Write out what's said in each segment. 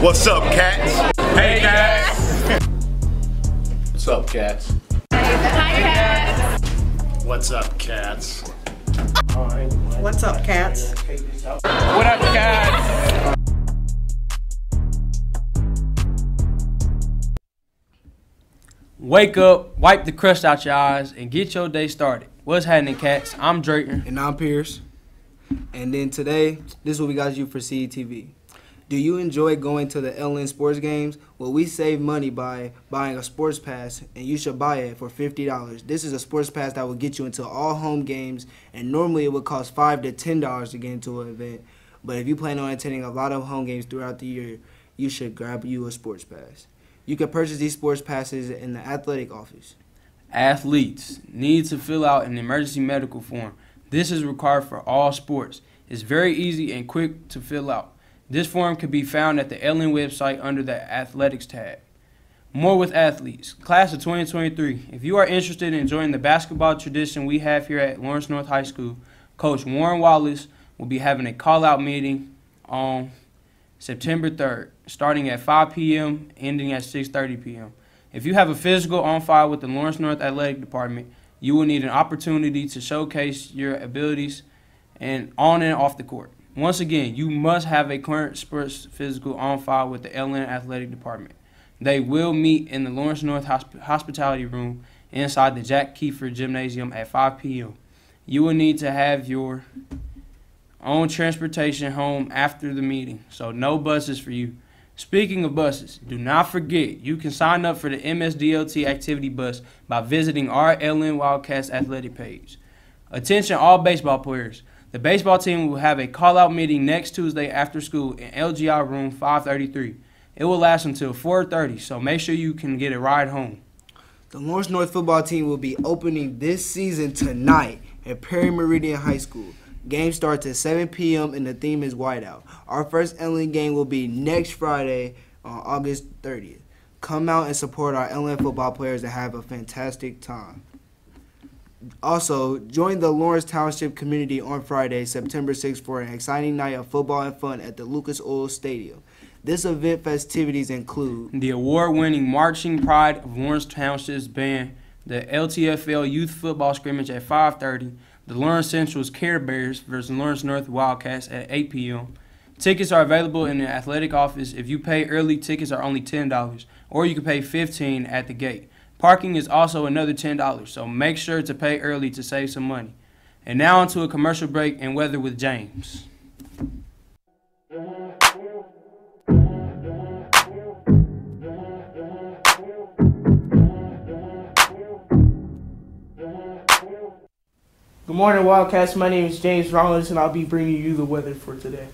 What's up, cats? Hey, cats. What's up, cats? Hi, cats. What's up, cats? What's up, cats? What up, cats? Wake up, wipe the crust out your eyes, and get your day started. What's happening, cats? I'm Drayton. And I'm Pierce. And then today, this is what we got you for CETV. Do you enjoy going to the LN sports games? Well, we save money by buying a sports pass, and you should buy it for $50. This is a sports pass that will get you into all home games, and normally it would cost 5 to $10 to get into an event. But if you plan on attending a lot of home games throughout the year, you should grab you a sports pass. You can purchase these sports passes in the athletic office. Athletes need to fill out an emergency medical form. This is required for all sports. It's very easy and quick to fill out. This form can be found at the LN website under the Athletics tab. More with athletes. Class of 2023. If you are interested in joining the basketball tradition we have here at Lawrence North High School, Coach Warren Wallace will be having a call out meeting on September 3rd, starting at 5 p.m., ending at 6:30 p.m. If you have a physical on file with the Lawrence North Athletic Department, you will need an opportunity to showcase your abilities and on and off the court. Once again, you must have a current sports physical on file with the LN Athletic Department. They will meet in the Lawrence North Hosp- Hospitality Room inside the Jack Keefer Gymnasium at 5 p.m. You will need to have your own transportation home after the meeting, so no buses for you. Speaking of buses, do not forget you can sign up for the MSDLT activity bus by visiting our LN Wildcats athletic page. Attention all baseball players. The baseball team will have a call-out meeting next Tuesday after school in LGI room 533. It will last until 4:30, so make sure you can get a ride home. The Lawrence North football team will be opening this season tonight at Perry Meridian High School. Game starts at 7 p.m. and the theme is whiteout. Our first LN game will be next Friday on August 30th. Come out and support our LN football players and have a fantastic time. Also, join the Lawrence Township community on Friday, September 6th for an exciting night of football and fun at the Lucas Oil Stadium. This event festivities include The award-winning Marching Pride of Lawrence Township's band, the LTFL Youth Football Scrimmage at 5:30, the Lawrence Central's Care Bears versus Lawrence North Wildcats at 8 p.m. Tickets are available in the athletic office. If you pay early, tickets are only $10, or you can pay 15 at the gate. Parking is also another $10, so make sure to pay early to save some money. And now onto a commercial break and weather with James. Good morning, Wildcats. My name is James Rollins, and I'll be bringing you the weather for today.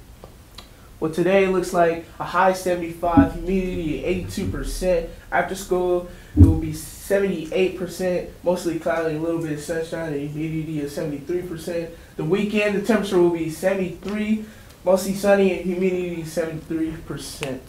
Well, today looks like a high 75, humidity 82%. After school, it will be 78%, mostly cloudy, a little bit of sunshine, and humidity of 73%. The weekend, the temperature will be 73, mostly sunny, and humidity 73%.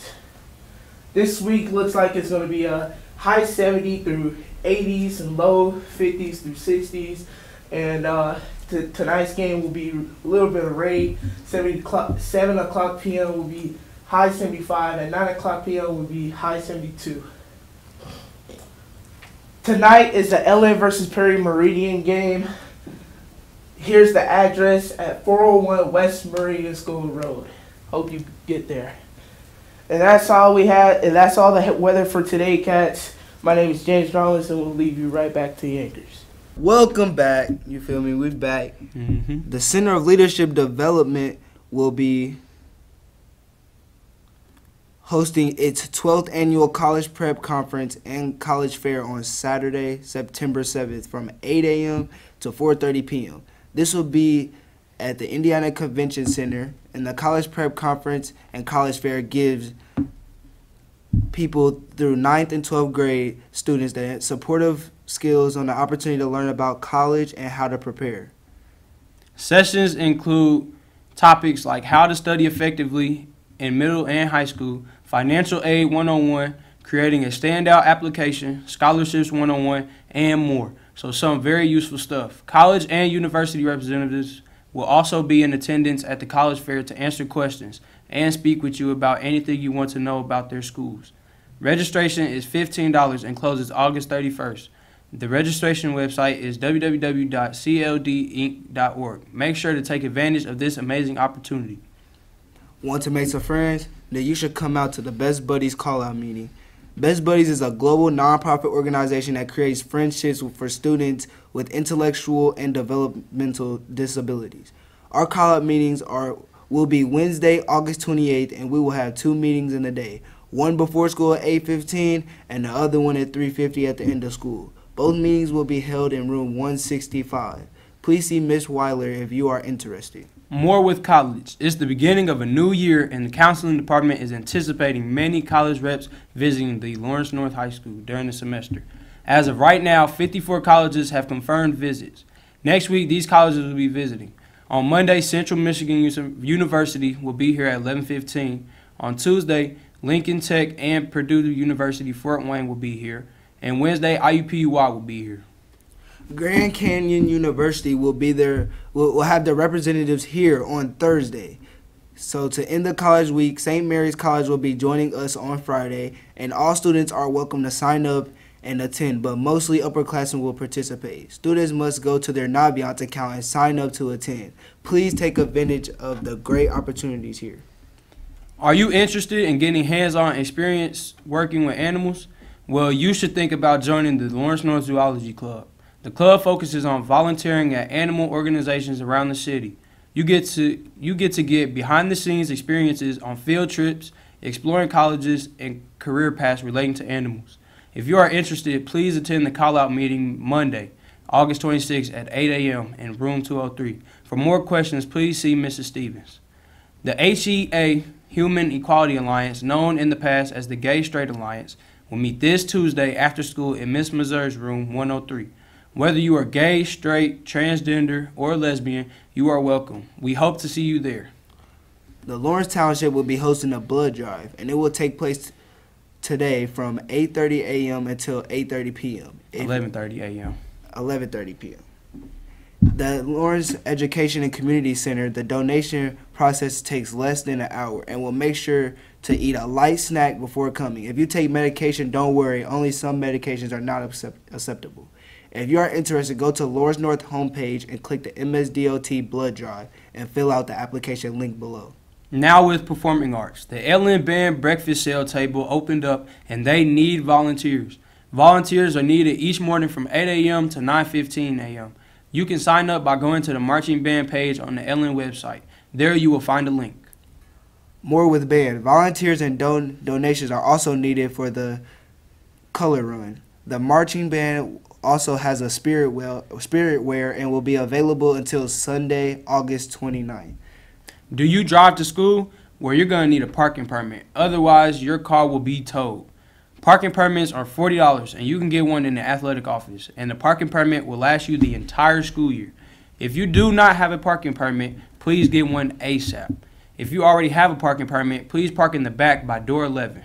This week looks like it's going to be a high 70 through 80s and low 50s through 60s. And uh, tonight's game will be a little bit of rain. 7 o'clock, 7 o'clock p.m. will be high 75, and 9 o'clock p.m. will be high 72. Tonight is the LA versus Perry Meridian game. Here's the address at 401 West Meridian School Road. Hope you get there. And that's all we had, and that's all the weather for today, cats. My name is James Rollins, and we'll leave you right back to the anchors. Welcome back. You feel me? We're back. Mm-hmm. The Center of Leadership Development will be hosting its 12th annual College Prep Conference and College Fair on Saturday, September 7th from 8 a.m. to 4:30 p.m. This will be at the Indiana Convention Center, and the College Prep Conference and College Fair gives people through 9th and 12th grade students the supportive skills on the opportunity to learn about college and how to prepare. Sessions include topics like how to study effectively in middle and high school, financial aid 101, creating a standout application, scholarships 101, and more. So, some very useful stuff. College and university representatives will also be in attendance at the college fair to answer questions. and speak with you about anything you want to know about their schools. Registration is $15 and closes August 31st. The registration website is www.cldinc.org. Make sure to take advantage of this amazing opportunity. Want to make some friends? Then you should come out to the Best Buddies Call Out meeting. Best Buddies is a global nonprofit organization that creates friendships for students with intellectual and developmental disabilities. Our call out meetings are will be Wednesday, August 28th, and we will have two meetings in a day. One before school at 8:15 and the other one at 3:50 at the end of school. Both meetings will be held in room 165. Please see Miss Weiler if you are interested. More with college. It's the beginning of a new year, and the counseling department is anticipating many college reps visiting the Lawrence North High School during the semester. As of right now, 54 colleges have confirmed visits. Next week, these colleges will be visiting. On Monday, Central Michigan University will be here at 11:15. On Tuesday, Lincoln Tech and Purdue University Fort Wayne will be here, and Wednesday, IUPUI will be here. Grand Canyon University will be there. Will, will have their representatives here on Thursday. So to end the college week, St. Mary's College will be joining us on Friday, and all students are welcome to sign up and attend, but mostly upperclassmen will participate. Students must go to their Naviance account and sign up to attend. Please take advantage of the great opportunities here. Are you interested in getting hands-on experience working with animals? Well, you should think about joining the Lawrence North Zoology Club. The club focuses on volunteering at animal organizations around the city. You get to you get to get behind the scenes experiences on field trips, exploring colleges, and career paths relating to animals. If you are interested, please attend the call out meeting Monday, August 26th at 8 a.m. in room 203. For more questions, please see Mrs. Stevens. The HEA Human Equality Alliance, known in the past as the Gay Straight Alliance, will meet this Tuesday after school in Miss Missouri's room 103. Whether you are gay, straight, transgender, or lesbian, you are welcome. We hope to see you there. The Lawrence Township will be hosting a blood drive, and it will take place today from 8:30 a.m. until 8:30 p.m. 11:30 a.m. 11:30 p.m. The Lawrence Education and Community Center, the donation process takes less than an hour and will make sure to eat a light snack before coming. If you take medication, don't worry, only some medications are not accept- acceptable. If you are interested, go to Lawrence North homepage and click the MSDLT blood drive and fill out the application link below. Now with performing arts, the LN Band breakfast sale table opened up and they need volunteers. Volunteers are needed each morning from 8 a.m. to 9:15 a.m. You can sign up by going to the marching band page on the LN website. There you will find a link. More with band. Volunteers and don- donations are also needed for the color run. The marching band also has a spirit well spirit wear and will be available until Sunday, August 29th. Do you drive to school? Well, you're going to need a parking permit. Otherwise, your car will be towed. Parking permits are $40 and you can get one in the athletic office, and the parking permit will last you the entire school year. If you do not have a parking permit, please get one ASAP. If you already have a parking permit, please park in the back by door 11.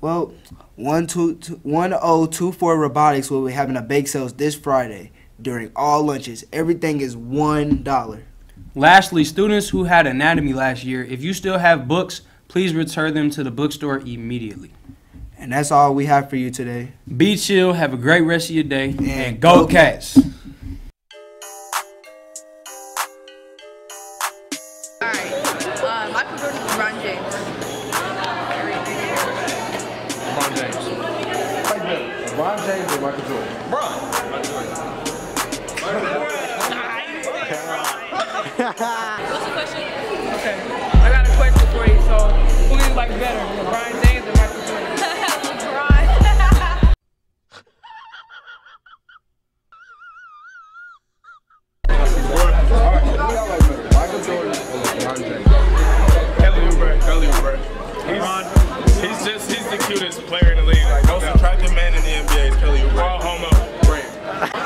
Well, one two two one oh two four robotics will be having a bake sales this Friday during all lunches. Everything is one dollar. Lastly, students who had anatomy last year, if you still have books, please return them to the bookstore immediately. And that's all we have for you today. Be chill, have a great rest of your day, and, And go, go Cats! Alright. Uh, Michael Jordan, LeBron James. LeBron James. LeBron James or Michael Jordan? What's the question? Okay like better, LeBron James or Michael Jordan? LeBron. Kelly Oubre. Kelly Oubre. He's, just, he's the cutest player in the league. Like, most attractive man in the NBA is Kelly Oubre. All homo. Great.